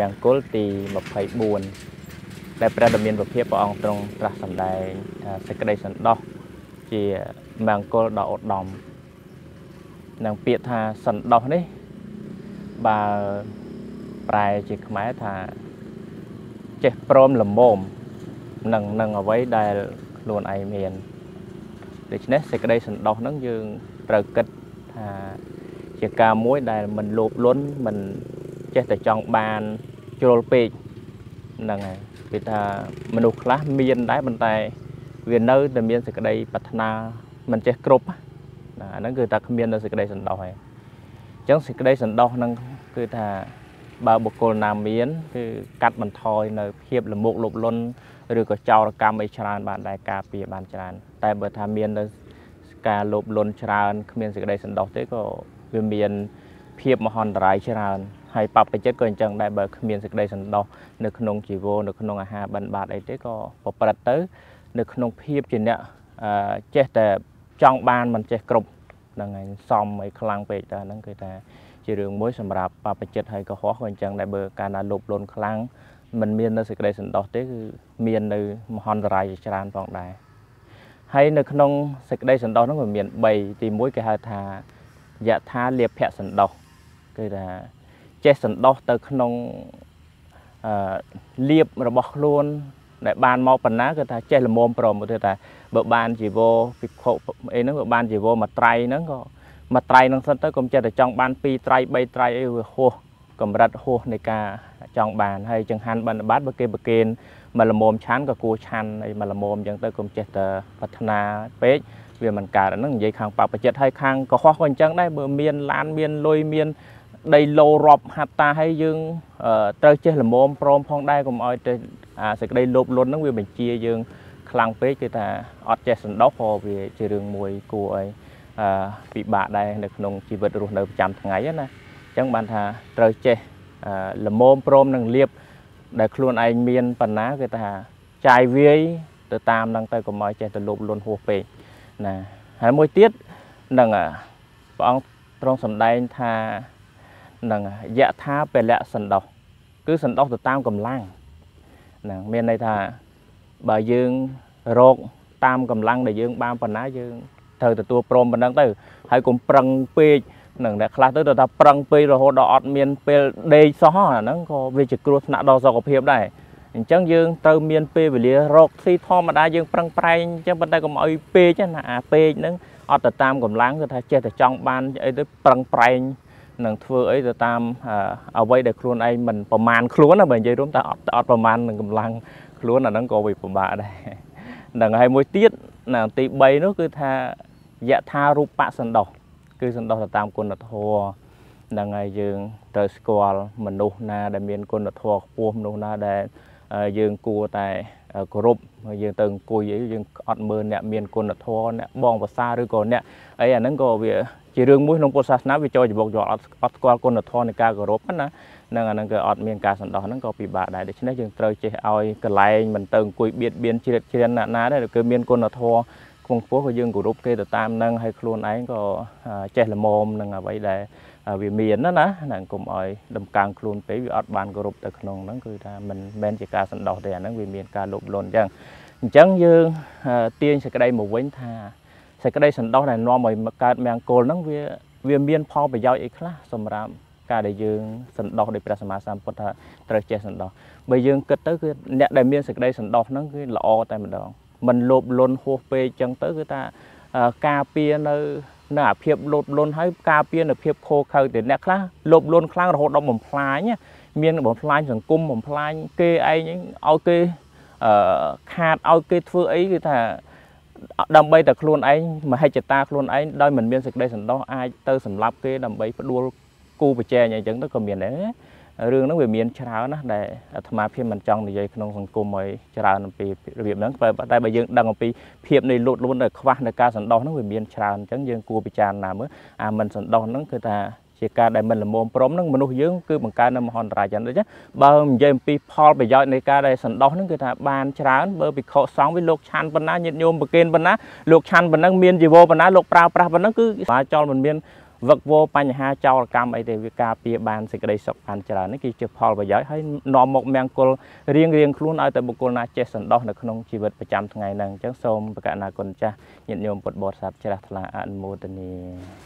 មង្គលទី24ដែលព្រះដ៏មានពភាពព្រះអង្គទ្រង់ត្រាស់សម្ដែងថាសេចក្តីសន្តោសជាមង្គលដ៏ឧត្តមនឹងពាក្យថាសន្តោសនេះបើប្រែជាខ្មែរថាចេះព្រមលមមនឹងនឹងអ្វីដែលខ្លួនឯងមានដូច្នេះសេចក្តីសន្តោសហ្នឹងយើងត្រូវគិតថាជាការមួយដែលមិនលោភលន់មិន ចេះតែចង់បានជ្រុលពេកហ្នឹងហើយគឺថាមនុស្សខ្លះមានដែរប៉ុន្តែ វានៅតែមានសេចក្តីប្រាថ្នាមិនចេះគ្រប់ណាអាហ្នឹងគឺថាគ្មាននៅសេចក្តីសន្តោសហើយអញ្ចឹងសេចក្តីសន្តោសហ្នឹងគឺថាបើបុគ្គលណាមានគឺកាត់បន្ថយនៅភាពលមុខលោភលន់ឬក៏ចោរកម្មអីច្រើនបានដែរការពារបានច្រើន តែបើថាមាននៅការលោភលន់ច្រើនគ្មានសេចក្តីសន្តោសទេក៏វាមាន ភាពមហន្តរាយច្រើនហើយបព្វជិតក៏អញ្ចឹងដែរបើគ្មានសេចក្តីសន្តោសនៅក្នុងជីវរនៅក្នុងអាហារបិណ្ឌបាតអីទេក៏ប្រព្រឹត្តទៅ នៅក្នុងភាពជាអ្នកចេះតែចង់បានមិនចេះគ្រប់ហ្នឹងហើយសំអីខ្លាំងពេកតើហ្នឹងគឺថាជារឿងមួយសម្រាប់បព្វជិតហើយកុហកក៏អញ្ចឹងដែរបើកាលណាលោភលន់ខ្លាំងมันមាននៅសេចក្តីសន្តោសទេគឺមាននៅមហន្តរាយច្រើនផងដែរហើយនៅក្នុងសេចក្តីសន្តោសហ្នឹងវាមាន3ទី1គេហៅថាយថាលៀបភៈសន្តោស គឺថាចេះសន្តោសទៅក្នុងអឺលៀបរបស់ខ្លួនដែលបានមកប៉ុណ្ណាគឺថាចេះល្មមព្រមទៅថាបើបានជីវរភិក្ខុអីហ្នឹងបើបានជីវរមួយត្រៃហ្នឹងក៏មួយត្រៃហ្នឹងសិនទៅកុំចេះតែចង់បាន2ត្រៃ3ត្រៃអីវាហួសកម្រិតហួសនៃការចង់បានហើយចង្ហាន់បិណ្ឌបាតបើគេប្រគេនមកល្មមឆាន់ក៏គួរឆាន់ហើយមកល្មមអញ្ចឹងទៅកុំចេះតែប្រាថ្នាពេកវាមិនកើតអាហ្នឹងនិយាយខាងបបចិត្តហើយខាងកុហកក៏អញ្ចឹងដែរបើមានឡានមានលុយមាន ដីឡូរាប់ហាត់តាឲ្យយើងត្រូវចេះល្មមព្រមផងដែរកុំឲ្យទៅអាសេចក្តីលោភលន់ហ្នឹងវាបញ្ជាយើងខ្លាំងពេកគឺថាអត់ចេះសន្តោសព្រោះវាជារឿងមួយគួរឲ្យពិបាកដែរនៅក្នុងជីវិតរស់នៅប្រចាំថ្ងៃណាអញ្ចឹងបានថាត្រូវចេះល្មមព្រមនឹងលៀបដែលខ្លួនឯងមានបណ្ណាគឺថាចាយវាយទៅតាមនឹងទៅកុំឲ្យចេះទៅលោភលន់ហួសពេកណាហើយមួយទៀតនឹងព្រះអង្គទ្រង់សម្ដែងថា នឹងយៈថាពលៈសន្តោសគឺសន្តោសទៅតាមកម្លាំងហ្នឹងមានន័យថាបើយើងរកតាមកម្លាំងដែលយើងបានប៉ុណ្ណាយើងត្រូវទទួលព្រមប៉ុណ្ណឹងទៅហើយកុំប្រឹងពេកនឹងអ្នកខ្លះទៅទៅថាប្រឹងពេករហូតដល់អត់មានពេលដេកសោះអាហ្នឹងក៏វាជាគ្រោះថ្នាក់ដល់សុខភាពដែរអញ្ចឹងយើងត្រូវមានពេលវេលារកស៊ីធម្មតាយើងប្រឹងប្រែងអញ្ចឹងប៉ុន្តែកុំឲ្យពេកណាអាពេកហ្នឹងអត់ទៅតាមកម្លាំងគឺថាចេះតែចង់បានអីទៅប្រឹងប្រែង នឹងធ្វើអីទៅតាមអ្វីដែលខ្លួនឯងមិនប្រមាណខ្លួនណាបើនិយាយរួមតែអត់អត់ប្រមាណនឹងកម្លាំងខ្លួនអាហ្នឹងក៏វាពិបាកដែរហ្នឹងហើយមួយទៀតណាទី3នោះគឺថាយថារូបសន្តោសគឺសន្តោសទៅតាមគុណធម៌ហ្នឹងហើយយើងត្រូវស្គាល់មនុស្សណាដែលមានគុណធម៌ខ្ពស់មនុស្សណាដែលយើងគួរតែ គោរពយើងទៅអង្គុយអីយើងអត់មើលអ្នកមានគុណធម៌អ្នកបងភាសាឬក៏អ្នកអីអាហ្នឹងក៏វាជារឿងមួយក្នុងពុទ្ធសាសនាវាចូលច្បុកយកអត់អត់ស្គាល់គុណធម៌នៃការគោរពណានឹងអាហ្នឹងក៏អត់មានការសន្តោសហ្នឹងក៏ពិបាកដែរដូច្នេះយើងត្រូវចេះឲ្យកលែងមិនទៅអង្គុយបៀតបៀនជ្រៀតជ្រៀនណាណាដែរគឺមានគុណធម៌ខ្ពង់ខ្ពស់ក៏យើងគោរពគេទៅតាមហ្នឹងហើយខ្លួនឯងក៏ចេះល្មមនឹងអ្វីដែល វាមានណាណាហ្នឹងកុំឲ្យដំកើងខ្លួនពេកវាអត់បានគោរពទៅក្នុងហ្នឹងគឺថាមិនមែនជាការសន្តោសទេអាហ្នឹងវាមានការលោភលន់អញ្ចឹងអញ្ចឹងយើងទាញសេចក្តីមកវិញថាសេចក្តីសន្តោសដែលនាំឲ្យកើតមង្គលហ្នឹងវាវាមានផលប្រយោជន៍អីខ្លះសម្រាប់ការដែលយើងសន្តោសដោយព្រះសម្មាសម្ពុទ្ធថាត្រូវចេះសន្តោសបើយើងគិតទៅគឺអ្នកដែលមានសេចក្តីសន្តោសហ្នឹងគឺល្អតែម្ដងមិនលោភលន់ហួសពេកអញ្ចឹងទៅគឺថាការពារនៅ នៅអាភាពលោភលន់ហើយការពារនៅភាពខូខើទៅអ្នកខ្លះលោភលន់ខ្លាំងរហូតដល់បំផ្លាញមានបំផ្លាញសង្គមបំផ្លាញគេឯងឲ្យគេអឺខាតឲ្យគេធ្វើអីគឺថាដើម្បីតែខ្លួនឯងមហិច្ឆតាខ្លួនឯងដោយមិនមានសេចក្តីសន្តោសអាចទៅសម្លាប់គេដើម្បីផ្ដួលគូប្រជែងអីចឹងទៅក៏មានដែរ រឿងហ្នឹងវាមានច្រើនណាស់ដែលអាត្មាភាពមិនចង់និយាយក្នុងសង្គមឲ្យច្រើនអំពីរបៀបហ្នឹងតែបើយើងដឹងអំពីភាពនៃលូតលួនដែលខ្វះនៅការសន្តោសហ្នឹងវាមានច្រើនអញ្ចឹងយើងគួរពិចារណាមើលអាមិនសន្តោសហ្នឹងគឺថាជាការដែលមិនល្មមព្រមនឹងមនុស្សយើងគឺបង្កើននៅមហន្តរាយចឹងដូចបើនិយាយអំពីផលប្រយោជន៍នៃការដែលសន្តោសហ្នឹងគឺថាបានច្រើនបើពិខុសង្ឃវាលោកឆាន់ប៉ុណ្ណាញាតិញោមប្រគេនប៉ុណ្ណាលោកឆាន់ប៉ុណ្ណឹងមានជីវរប៉ុណ្ណាលោកប្រើប្រាស់ប៉ុណ្ណឹងគឺបាចលមិនមាន វឹកវរបញ្ហាចោរកម្មអីទេវាការពារបានសេចក្តីសុខបានច្រើននេះគឺជាផលប្រយោជន៍ហើយនាំមកមង្គលរៀងរៀងខ្លួនឲ្យតែបុគ្គលណាចេះសន្តោសនៅក្នុងជីវិតប្រចាំថ្ងៃហ្នឹងអញ្ចឹងសូមប្រកាសណាគុណចាស់ញាតិញោមពុទ្ធបរិស័ទជ្រះថ្លាអនុមោទនា